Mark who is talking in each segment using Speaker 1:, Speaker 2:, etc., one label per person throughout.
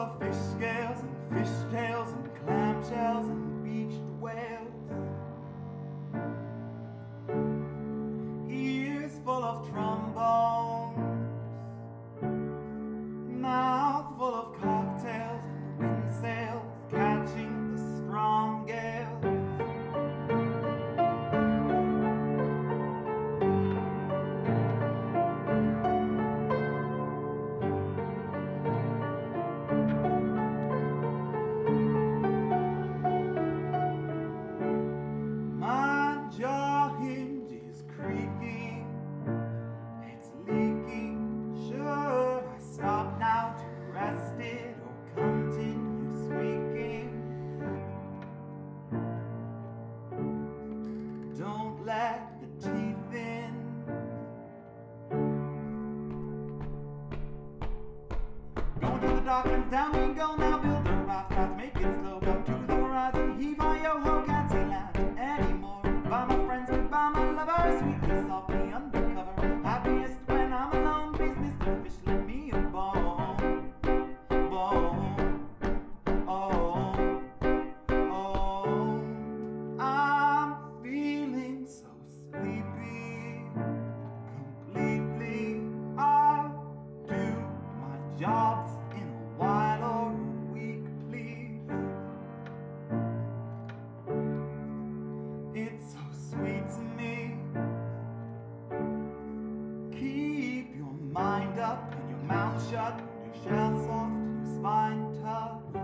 Speaker 1: of fish scales and fish tails and clamshells and beached whales. Ears full of trumpets. rock and down we go now, build a raft. shut, new shell soft, new spine tough.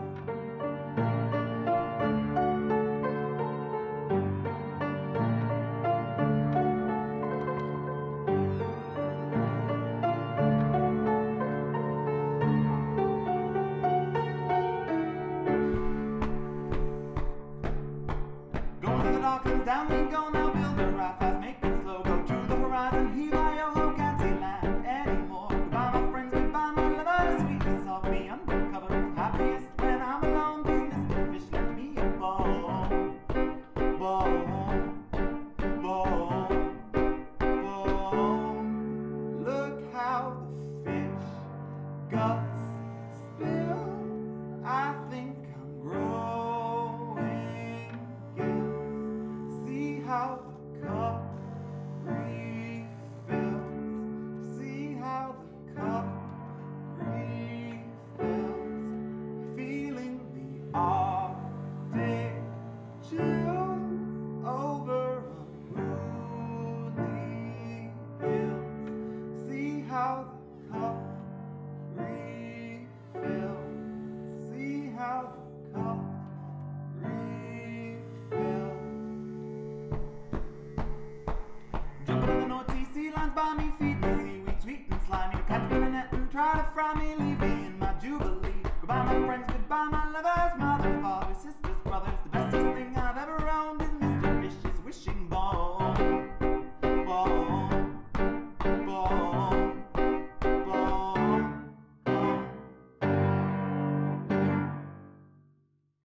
Speaker 1: out try to fry me, leave me in my jubilee. Goodbye, my friends, goodbye, my lovers, mother.